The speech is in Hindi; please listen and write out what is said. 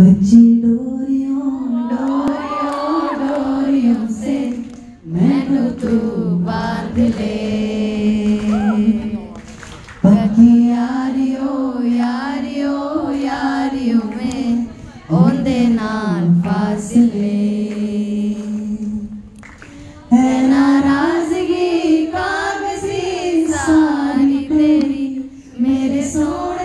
बच्चे डोरियों डोरियों डोरियों से मैनू तू बाँध ले बाकी यारियो यारियो यारियो में ओंदे नाल फासले नाराज़गी कागज़ी सारी तेरी मेरे सोने